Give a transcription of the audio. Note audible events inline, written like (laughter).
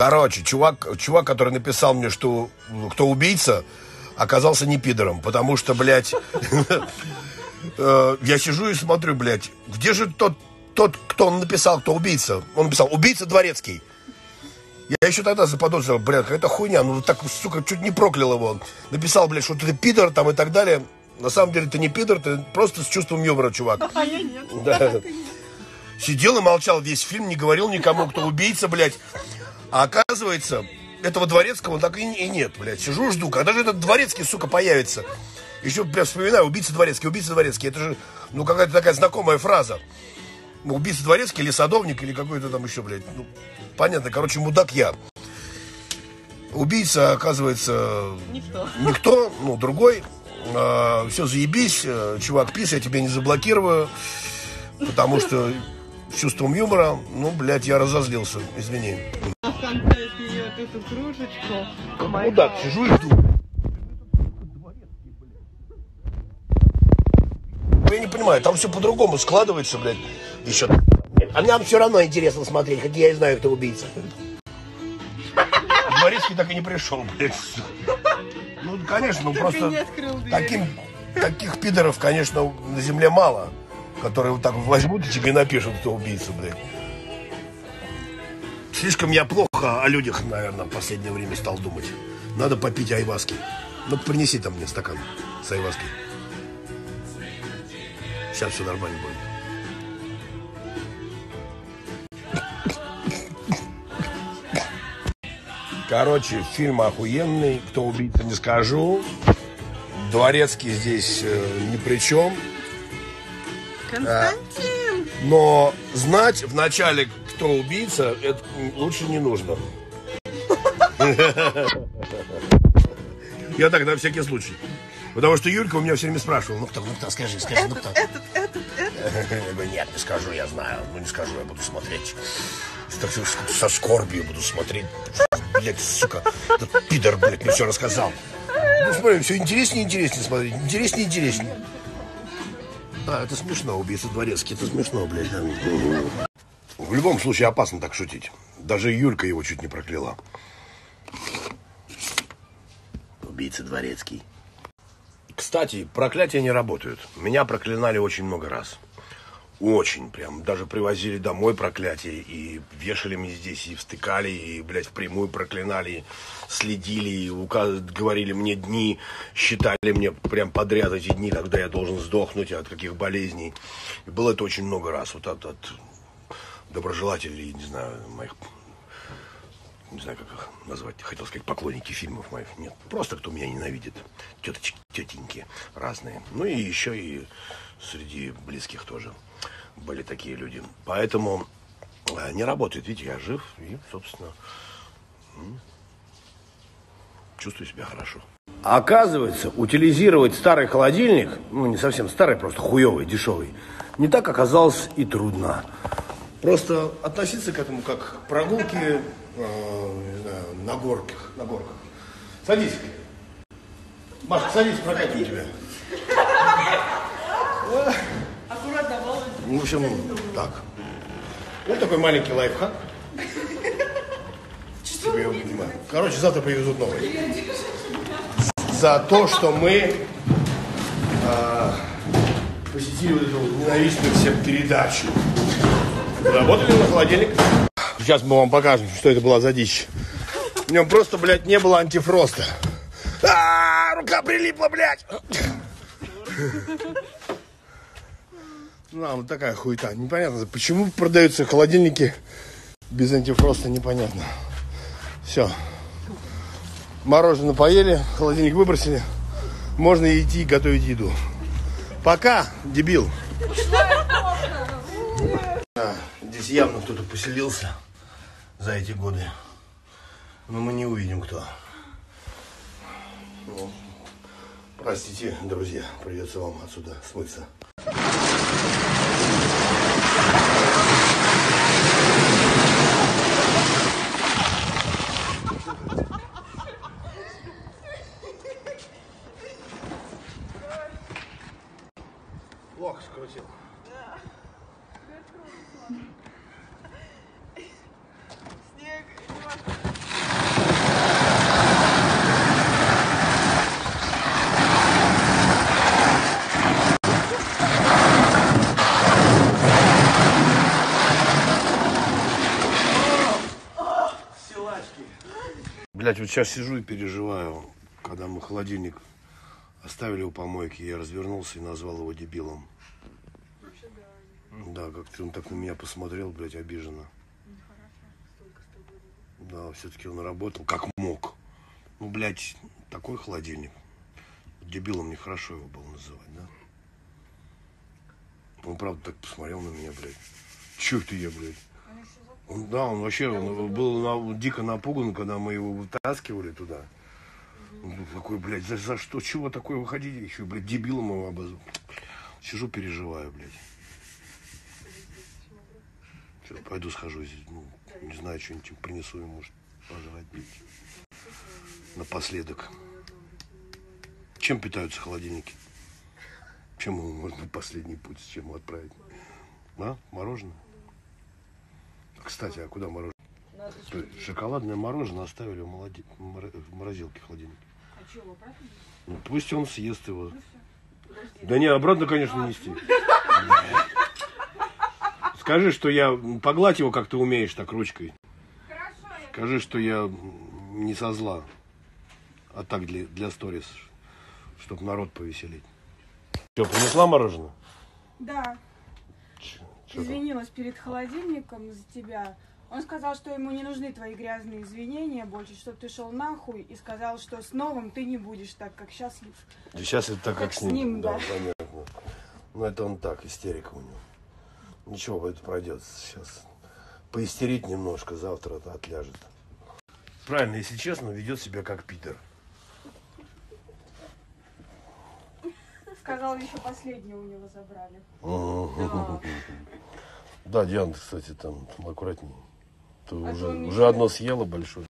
Короче, чувак, чувак, который написал мне, что кто убийца, оказался не пидором, потому что, блядь, (laughs) э, я сижу и смотрю, блядь, где же тот, тот, кто он написал, кто убийца? Он написал, убийца дворецкий. Я еще тогда заподозрил, блядь, какая-то хуйня, ну так, сука, чуть не проклял его. Написал, блядь, что ты пидор там и так далее. На самом деле ты не пидор, ты просто с чувством юмора, чувак. А я нет. Да. Сидел и молчал весь фильм, не говорил никому, кто убийца, блядь. А оказывается, этого дворецкого так и, и нет, блядь. Сижу, жду, когда же этот дворецкий, сука, появится. Еще, блядь, вспоминаю, убийца дворецкий, убийца дворецкий. Это же, ну, какая-то такая знакомая фраза. Ну, убийца дворецкий или садовник, или какой-то там еще, блядь. Ну, понятно, короче, мудак я. Убийца, оказывается, Никто. никто, ну, другой. А, все, заебись, э, чувак, пис, я тебя не заблокирую, потому что с чувством юмора, ну, блядь, я разозлился, извини. А в конце пьет эту кружечку. Мудак, сижу и жду. Ну, Я не понимаю, там все по-другому складывается, блядь, еще. А нам все равно интересно смотреть, хоть я и знаю, кто убийца. (laughs) Дворецкий так и не пришел, блядь. Ну, конечно, ну просто таким, таких пидоров, конечно, на земле мало, которые вот так вот возьмут и тебе напишут, кто убийца, блядь. Слишком я плохо о людях, наверное, в последнее время стал думать. Надо попить айваски. Ну, принеси там мне стакан с айваской. Сейчас все нормально будет. Короче, фильм охуенный. Кто убийца, не скажу. Дворецкий здесь э, ни при чем. Константин! Но знать вначале, кто убийца, это лучше не нужно. Я так на всякий случай. Потому что Юлька у меня все время спрашивала, ну кто, ну кто, скажи, скажи, ну кто. Этот, этот, этот. Говорю, нет, не скажу, я знаю. Ну не скажу, я буду смотреть. Со скорбью буду смотреть. Блядь, сука, этот пидор, блядь, мне все рассказал. Ну смотри, все интереснее и интереснее смотреть. Интереснее и интереснее. Да, это смешно, убийца дворецкий, это смешно, блядь. В любом случае опасно так шутить. Даже Юлька его чуть не прокляла. Убийца дворецкий. Кстати, проклятия не работают. Меня проклинали очень много раз. Очень прям. Даже привозили домой проклятие. И вешали мне здесь, и встыкали, и, блядь, впрямую проклинали, и следили, и указ... говорили мне дни, считали мне прям подряд эти дни, когда я должен сдохнуть, от каких болезней. И было это очень много раз. Вот от, от доброжелателей, не знаю, моих не знаю, как их назвать, хотел сказать, поклонники фильмов моих. Нет, просто кто меня ненавидит. Теточки, тетеньки разные. Ну и еще и среди близких тоже были такие люди. Поэтому э, не работает. Видите, я жив и, собственно, чувствую себя хорошо. Оказывается, утилизировать старый холодильник, ну не совсем старый, просто хуевый, дешевый, не так оказалось и трудно. Просто относиться к этому как к прогулке э, не знаю, на горках, на горках. Садись. Машка, садись, прокатим тебя. Аккуратно. Ну, В общем, так. Вот такой маленький лайфхак. Тебе его понимаю. Короче, завтра привезут новый. За то, что мы а, посетили вот эту ненавистную всем передачу. Работали на холодильник? Сейчас мы вам покажем, что это была за дичь. В нем просто, блядь, не было антифроста. А, рука прилипла, блядь. Ну, вот такая хуета. Непонятно, почему продаются холодильники без антифроста, непонятно. Все. Мороженое поели, холодильник выбросили. Можно идти готовить еду. Пока, дебил. А, здесь явно кто-то поселился за эти годы. Но мы не увидим, кто. Ну, простите, друзья, придется вам отсюда смыться. Блять, вот сейчас сижу и переживаю, когда мы холодильник оставили у помойки, я развернулся и назвал его дебилом. Да, как-то он так на меня посмотрел, блядь, обиженно. Да, все-таки он работал как мог. Ну, блядь, такой холодильник. Дебилом нехорошо его было называть, да? Он, правда, так посмотрел на меня, блядь. Чё ты я, блядь? Да, он вообще он был дико напуган, когда мы его вытаскивали туда. Он был такой, блядь, за, за что? Чего такое выходить? Еще, блядь, дебилом его обозвал. Сижу, переживаю, блядь. Всё, пойду схожу, ну, не знаю, что-нибудь принесу ему, может, пожрать, блядь. Напоследок. Чем питаются холодильники? Чем его можно последний путь, с чем его отправить? А? Мороженое? Кстати, а куда мороженое? Шоколадное мороженое оставили в, молоде- в моро- в морозилке в холодильнике. А что, его обратно? Ну, пусть он съест его. Да не, обратно, конечно, нести. Скажи, что я... Погладь его, как ты умеешь, так, ручкой. Скажи, что я не со зла, а так для, для сторис, чтобы народ повеселить. Что, принесла мороженое? Да, Извинилась перед холодильником за тебя. Он сказал, что ему не нужны твои грязные извинения больше, чтобы ты шел нахуй, и сказал, что с новым ты не будешь так, как счастлив. Да Сейчас это так, как, Как с с ним. ним, да, да. понятно. Ну, это он так, истерика у него. Ничего, это пройдет. Сейчас поистерить немножко, завтра это отляжет. Правильно, если честно, ведет себя как Питер. Сказал, еще последнее у него забрали. Мгм. Да, Диана, кстати, там, аккуратнее. Ты А уже, уже одно съела большое.